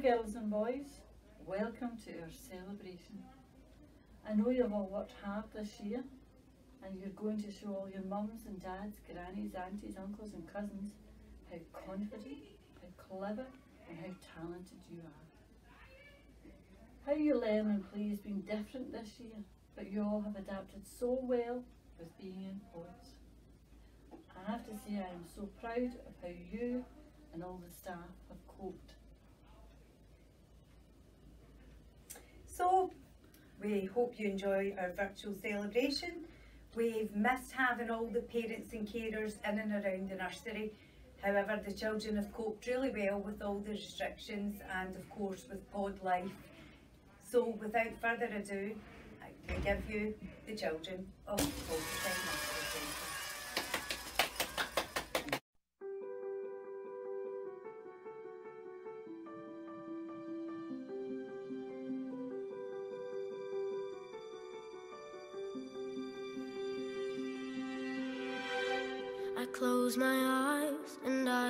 girls and boys, welcome to our celebration. I know you've all worked hard this year and you're going to show all your mums and dads, grannies, aunties, uncles and cousins how confident, how clever and how talented you are. How you learn and play has been different this year, but you all have adapted so well with being in pods. I have to say I am so proud of how you and all the staff have coped. So, we hope you enjoy our virtual celebration. We've missed having all the parents and carers in and around the nursery. However, the children have coped really well with all the restrictions and of course with pod life. So without further ado, I give you the children of Time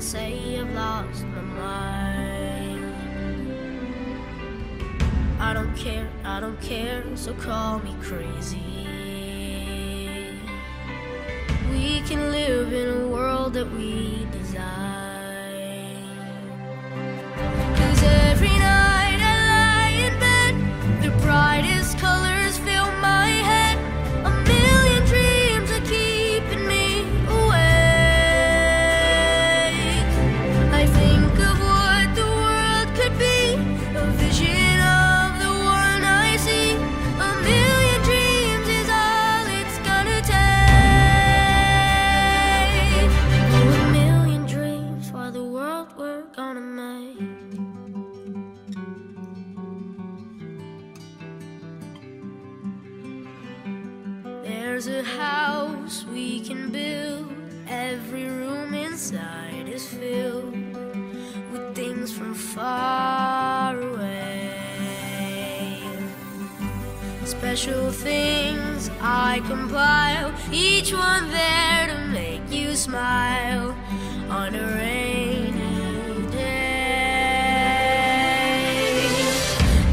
Say, say I've lost my mind. I don't care, I don't care, so call me crazy. We can live in a world that we Special things I compile, each one there to make you smile on a rainy day.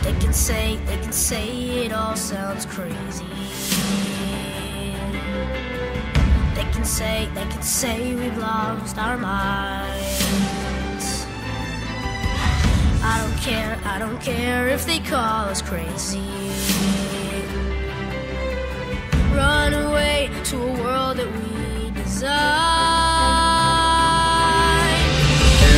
They can say, they can say it all sounds crazy. They can say, they can say we've lost our minds. I don't care, I don't care if they call us crazy. Run away to a world that we design.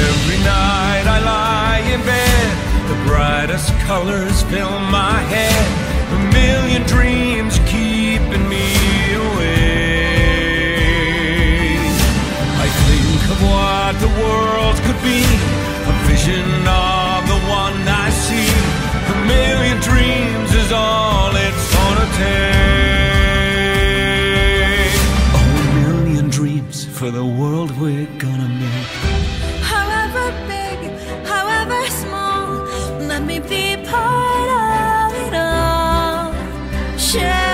Every night I lie in bed, the brightest colors fill my head, a million dreams keeping me awake. I think of what the world could be A vision of the one I see A million dreams is all it's gonna take for the world we're gonna make. However big, however small Let me be part of it all. Share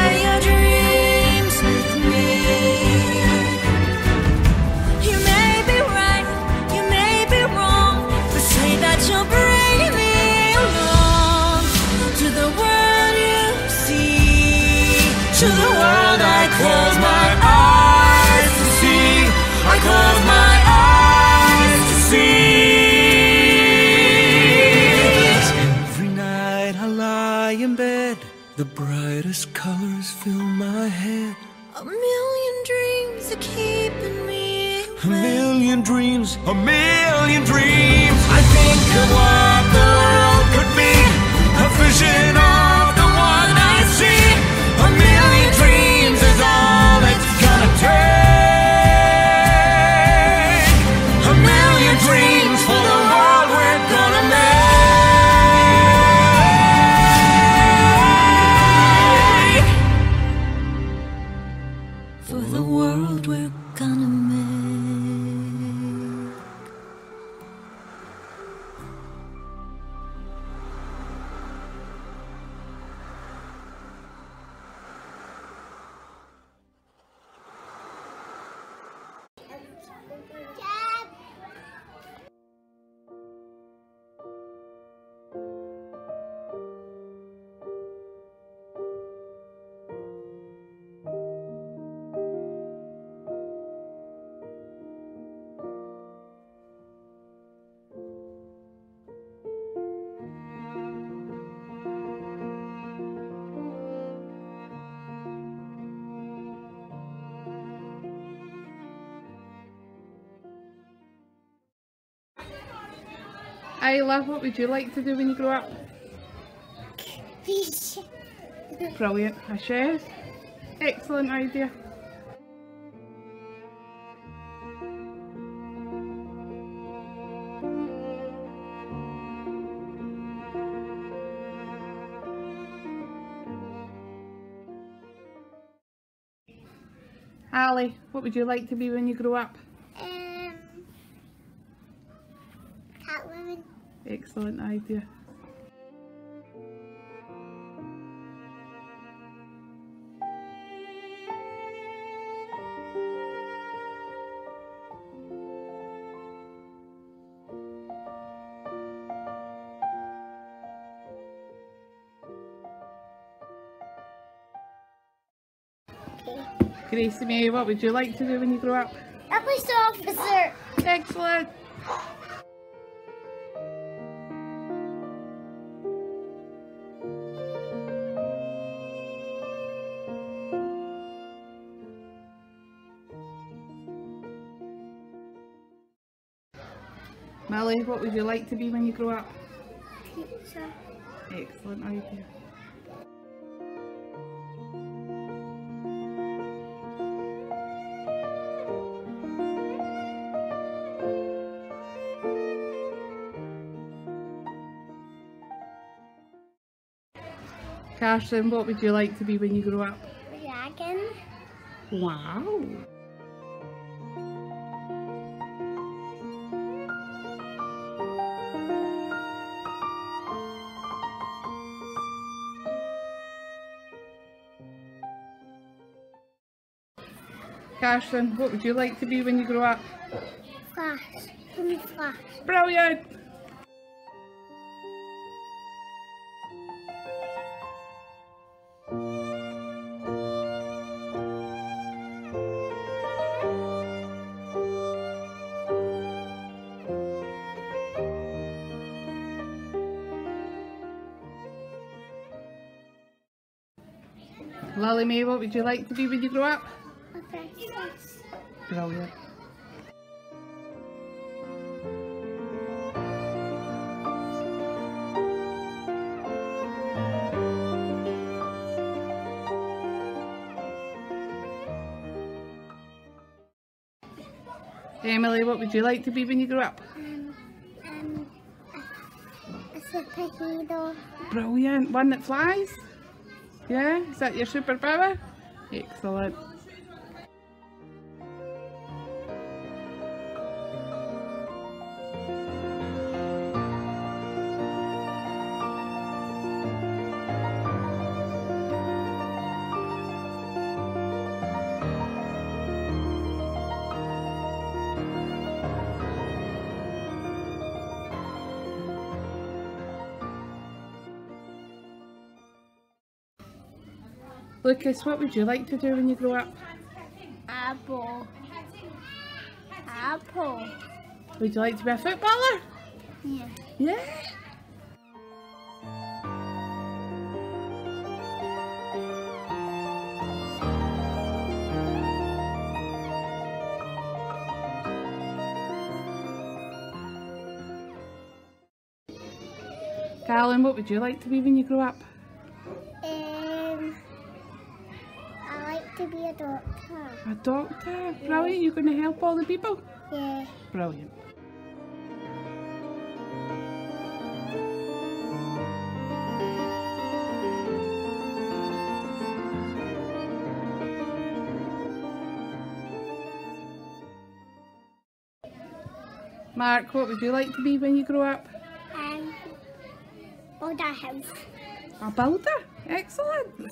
a million dreams. I think of what Isla, what would you like to do when you grow up? Fish. Brilliant. A chef. Excellent idea. Ali, what would you like to be when you grow up? Um, Catwoman. Excellent idea. Gracie May, what would you like to do when you grow up? A police officer. Excellent. Millie, what would you like to be when you grow up? Teacher. Excellent idea. Carson, what would you like to be when you grow up? Dragon. Wow. Carson, what would you like to be when you grow up? Flash. Flash. Brilliant! Lily Mae, what would you like to be when you grow up? Brilliant. Emily, what would you like to be when you grow up? Um, um, a superhero. Brilliant. One that flies? Yeah? Is that your superpower? Excellent. Lucas, what would you like to do when you grow up? Apple. Apple. Would you like to be a footballer? Yeah. Yeah. Carolyn, what would you like to be when you grow up? A doctor. A doctor. Brilliant. You're going to help all the people? Yeah. Brilliant. Mark, what would you like to be when you grow up? Um, build a house. A builder. Excellent.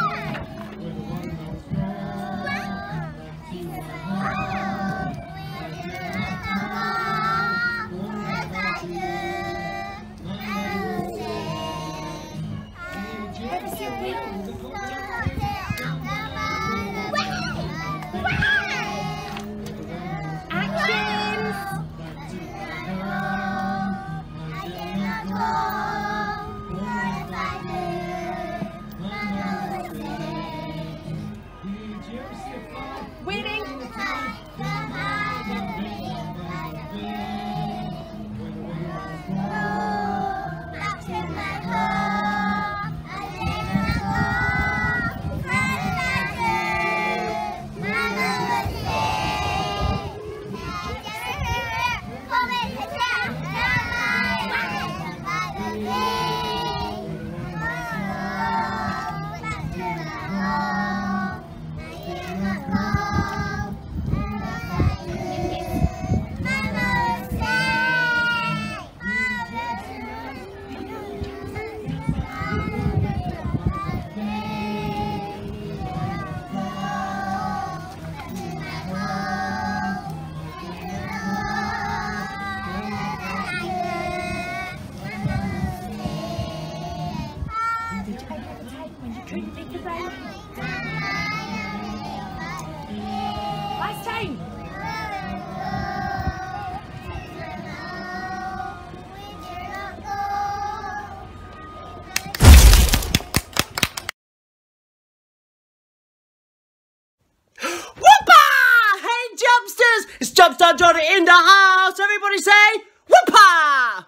It's Jumpstart in the house. Everybody say, Whoopah!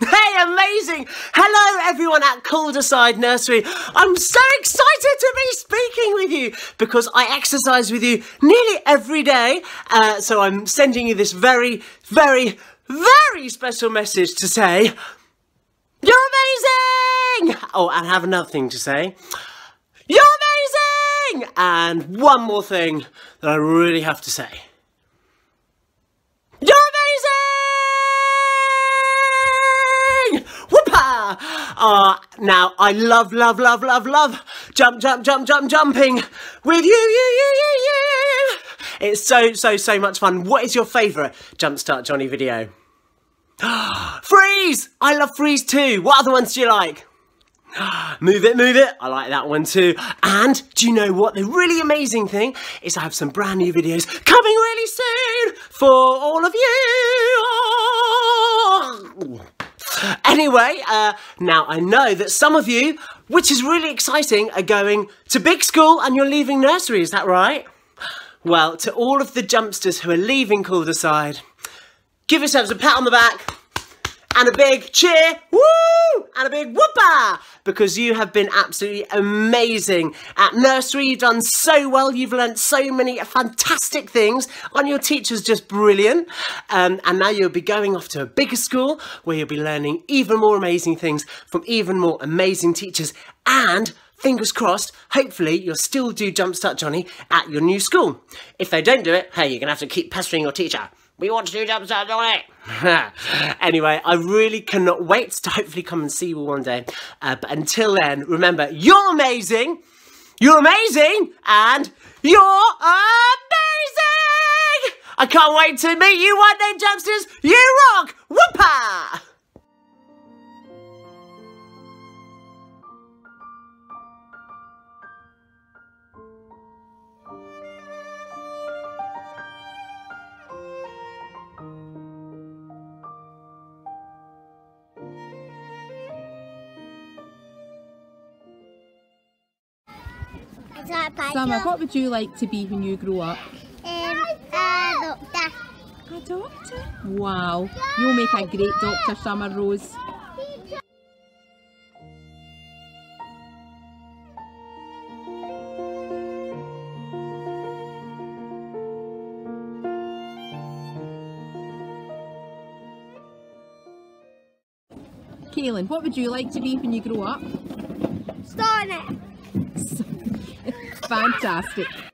Hey, amazing! Hello, everyone at Calderside Nursery. I'm so excited to be speaking with you because I exercise with you nearly every day. Uh, so I'm sending you this very, very, very special message to say, You're amazing! Oh, and have another thing to say. You're amazing! And one more thing that I really have to say. Uh, now, I love, love, love, love, love jump, jump, jump, jump, jumping with you, you, you, you, you. It's so, so, so much fun. What is your favourite Jumpstart Johnny video? Freeze! I love Freeze too. What other ones do you like? Move it, move it. I like that one too. And do you know what? The really amazing thing is I have some brand new videos coming really soon for all of you. Anyway, uh, now I know that some of you, which is really exciting, are going to big school and you're leaving nursery, is that right? Well, to all of the jumpsters who are leaving Calderside, give yourselves a pat on the back and a big cheer, woo, and a big whoopah, because you have been absolutely amazing at nursery. You've done so well. You've learnt so many fantastic things. Aren't your teachers just brilliant? Um, and now you'll be going off to a bigger school where you'll be learning even more amazing things from even more amazing teachers. And fingers crossed, hopefully you'll still do Jumpstart Johnny at your new school. If they don't do it, hey, you're going to have to keep pestering your teacher. We want to do Jumpstart Johnny. anyway, I really cannot wait to hopefully come and see you all one day. Uh, but until then, remember, you're amazing, you're amazing, and you're amazing! I can't wait to meet you one day, Jumpsters. You rock! Whoopah! Summer, what would you like to be when you grow up? Um, a doctor. A doctor? Wow, you'll make a great doctor, Summer Rose. Kaylin, what would you like to be when you grow up? Sonic. Fantastic.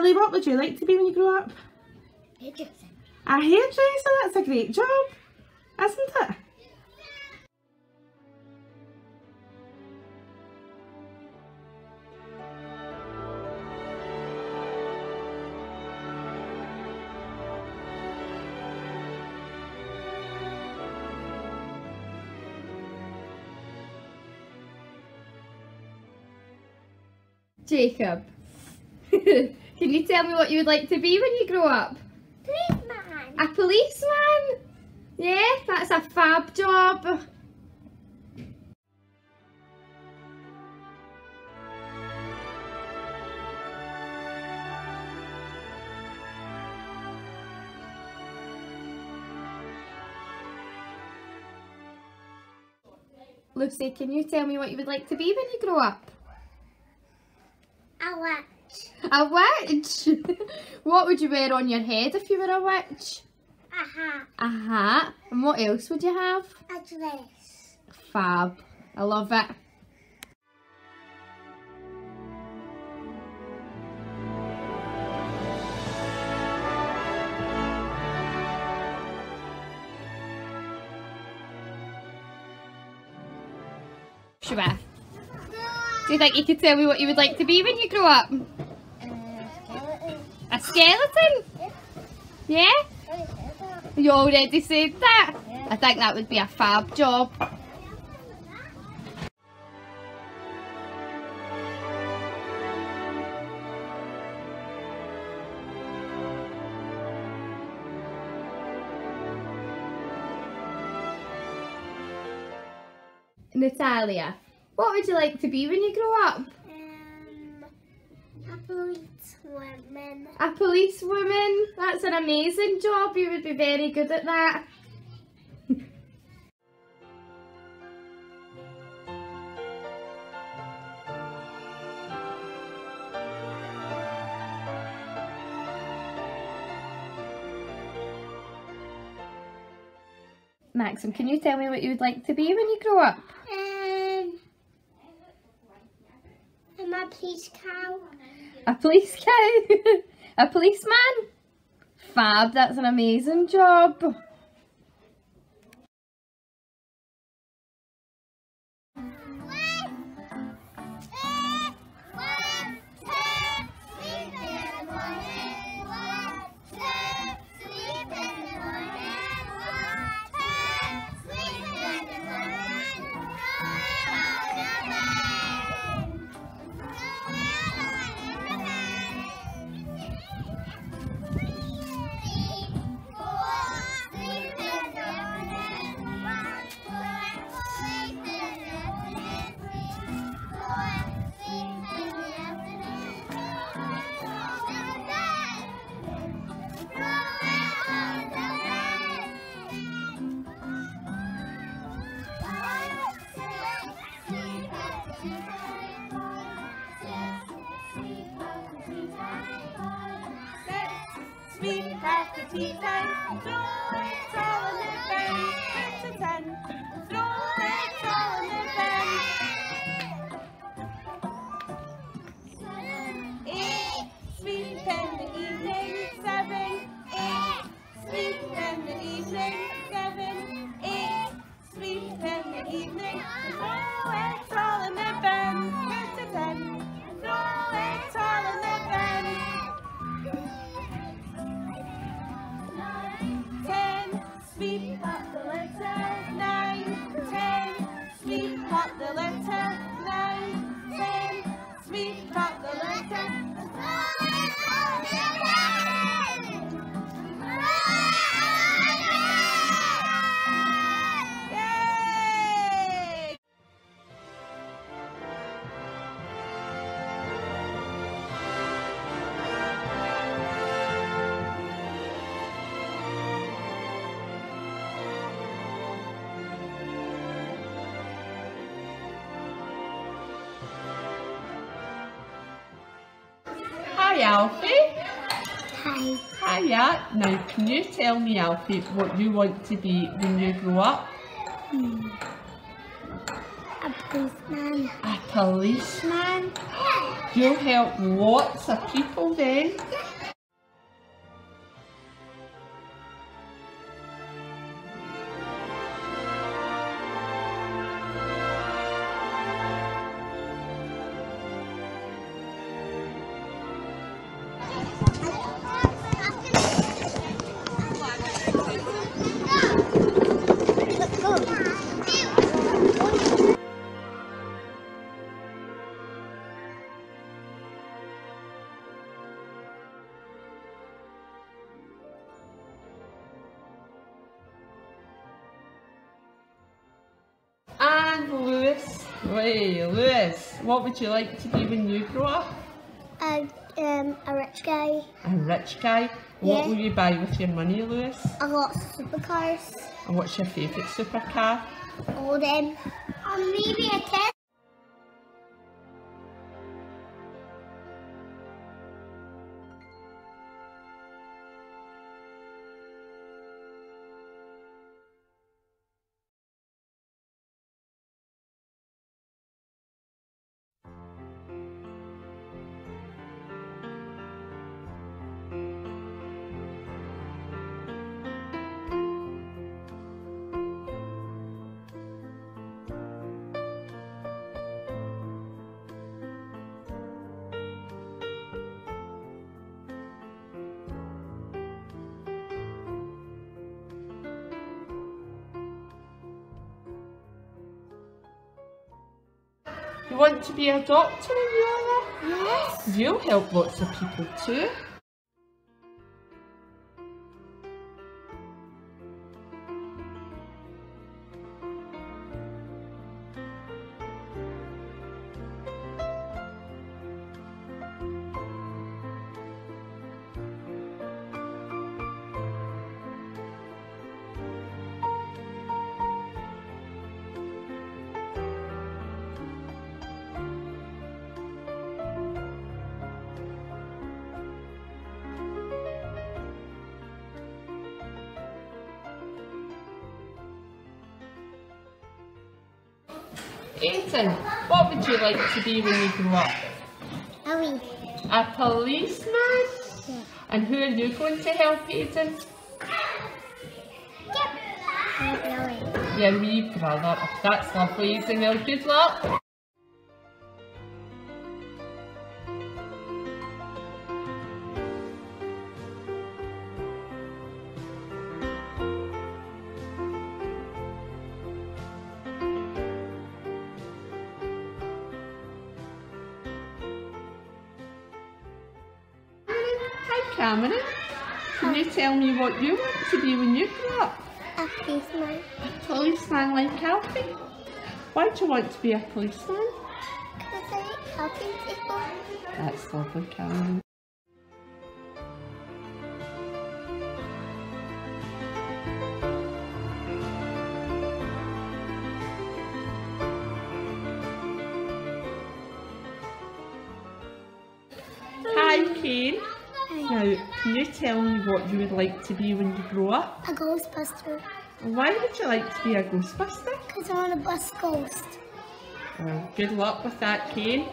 Millie, what would you like to be when you grow up? A hairdresser, that's a great job, isn't it? Jacob, can you tell me what you would like to be when you grow up? Policeman. A policeman? Yeah, that's a fab job. Lucy, can you tell me what you would like to be when you grow up? A witch. A witch? what would you wear on your head if you were a witch? A hat. A hat. And what else would you have? A dress. Fab. I love it. Do you think you could tell me what you would like to be when you grow up? A skeleton? Yeah? You already said that? I think that would be a fab job. Natalia, what would you like to be when you grow up? A policewoman? That's an amazing job. You would be very good at that. Maxim, can you tell me what you would like to be when you grow up? Um, I'm a police cow. A police cow? a policeman? Fab, that's an amazing job. At the up the Alfie. Hi. Hiya. Now can you tell me Alfie what you want to be when you grow up? Hmm. A policeman. A policeman? You'll help lots of people then? Hey Lewis, what would you like to be when you grow up? A, um, a rich guy. A rich guy. What Yeah. will you buy with your money, Lewis? A lot of supercars. And what's your favourite supercar? All of them. Or maybe a Tesla. Want to be a doctor when you are there? Yes. You'll help lots of people too. Like to be when you grow up? Ellie. A policeman? And who are you going to help, Aidan? Ellie. Your wee brother. That's lovely, Aidan. Well, good luck. Cameron. Can you tell me what you want to be when you grow up? A policeman. A policeman like Alfie? Why do you want to be a policeman? Because I like helping people. That's lovely, Cameron. Tell me what you would like to be when you grow up? A ghostbuster. Why would you like to be a ghostbuster? Because I want to bust ghosts. Well, good luck with that, Kane.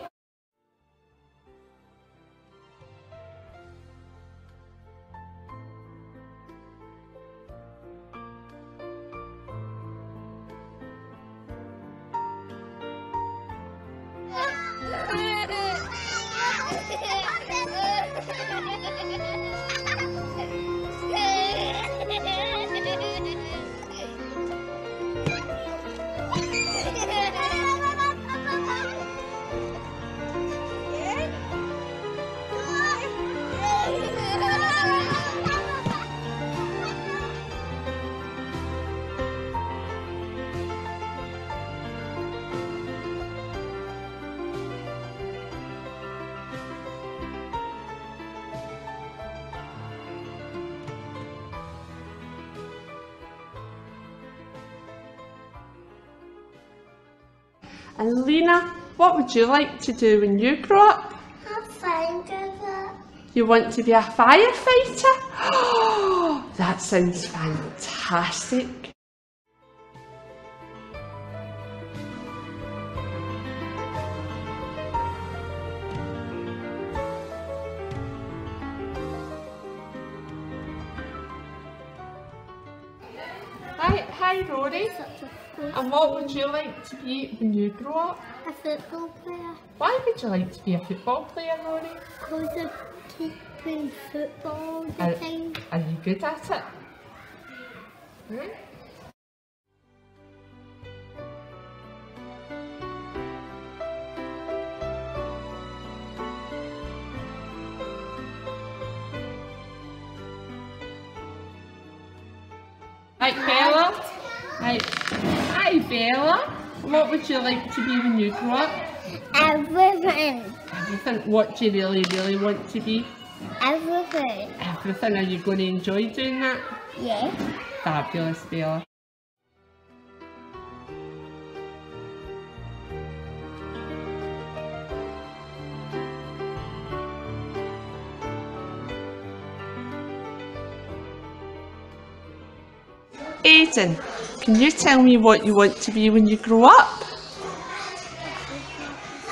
And Lena, what would you like to do when you grow up? Grandpa. You want to be a firefighter? that sounds fantastic. Like when you grow up? A football player. Why would you like to be a football player, Rory? Because I keep playing football all Are, time. are you good at it? Hmm? Hi Bella. Hi. Hi Bella. What would you like to be when you grow up? Everything. Everything. What do you really, really want to be? Everything. Everything. Are you going to enjoy doing that? Yeah. Fabulous, Bella. Aidan, can you tell me what you want to be when you grow up?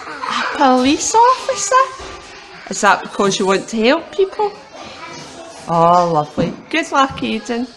A police officer? Is that because you want to help people? Oh, lovely. Good luck, Aidan.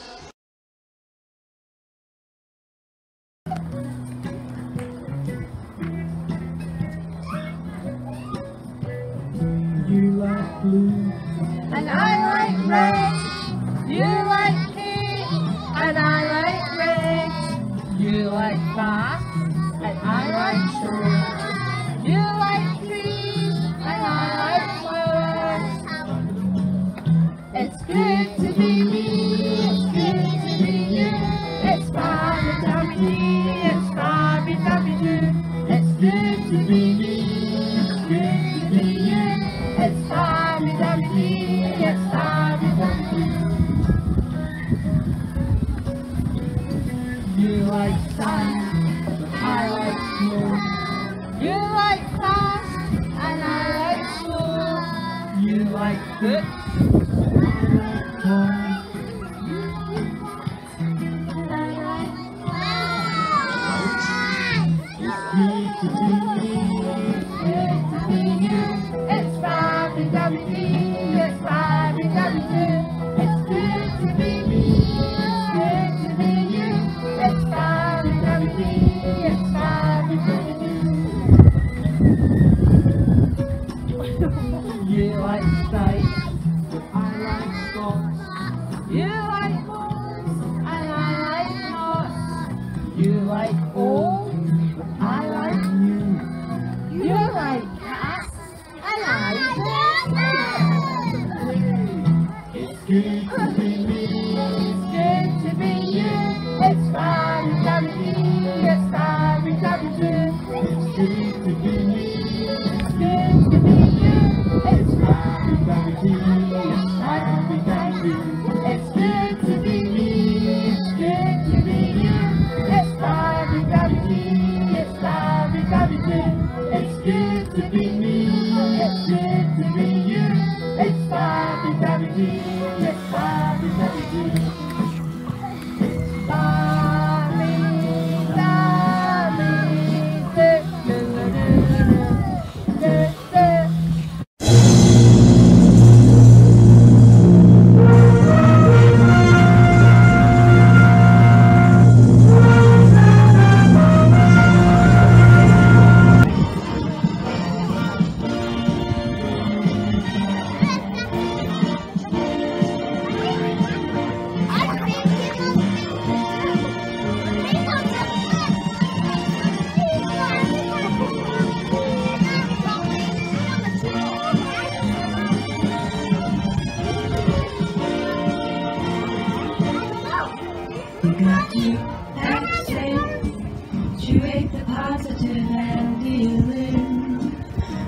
Activate the positive and deal in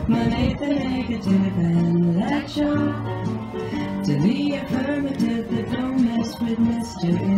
eliminate the negative and let show. To the affirmative But don't mess with mystery.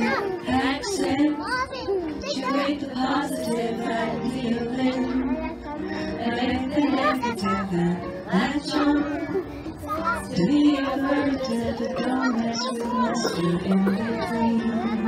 action Generate the positive and the negative and latch To the averted, the promise we must do in between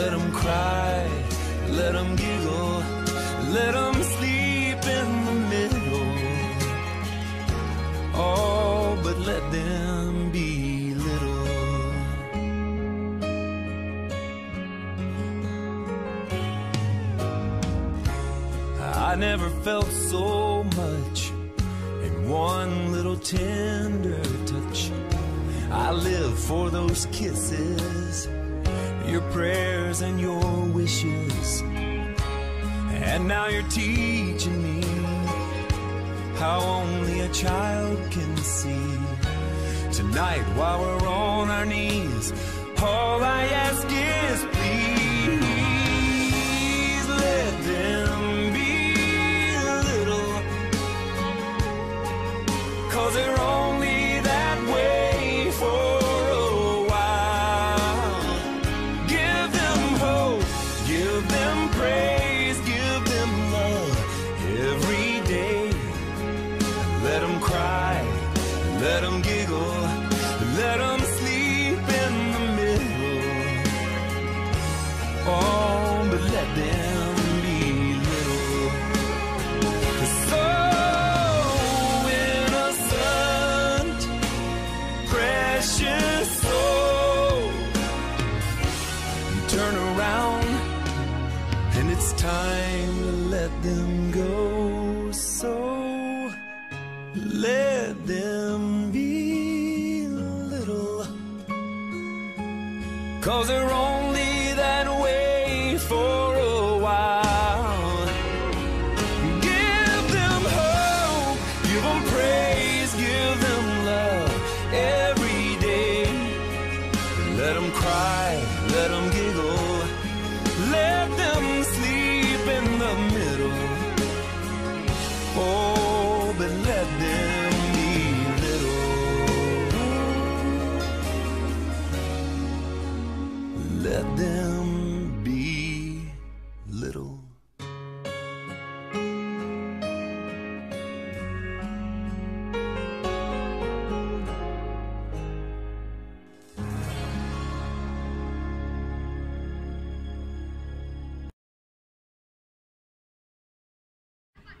Let them cry, let them giggle, let them sleep in the middle. Oh, but let them be little. I never felt so much in one little tender touch. I live for those kisses your prayers and your wishes. And now you're teaching me how only a child can see. Tonight, while we're on our knees, all I ask is.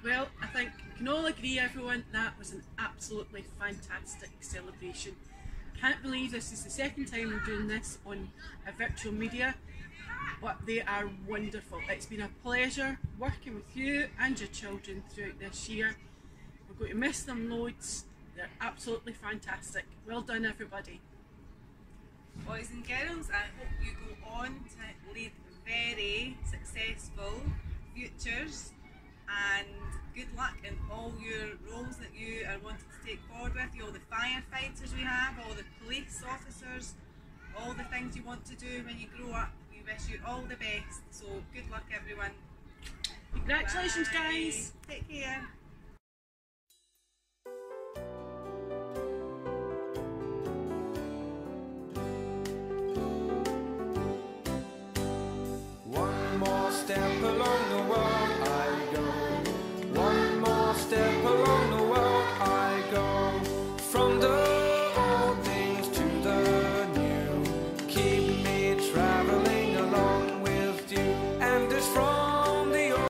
Well, I think we can all agree, everyone, that was an absolutely fantastic celebration. Can't believe this is the second time we're doing this on a virtual media, but they are wonderful. It's been a pleasure working with you and your children throughout this year. We're going to miss them loads. They're absolutely fantastic. Well done, everybody. Boys and girls, I hope you go on to lead very successful futures and good luck in all your roles that you are wanting to take forward with you, all the firefighters we have, all the police officers, all the things you want to do when you grow up. We wish you all the best. So good luck everyone. Congratulations Bye. guys. Take care. One more step along